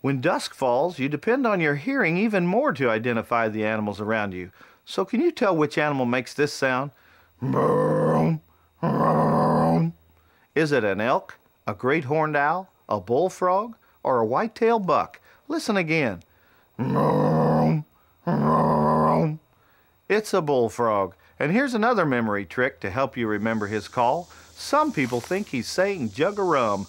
When dusk falls, you depend on your hearing even more to identify the animals around you. So can you tell which animal makes this sound? Is it an elk, a great horned owl, a bullfrog, or a white-tailed buck? Listen again. It's a bullfrog. And here's another memory trick to help you remember his call. Some people think he's saying jug a rum.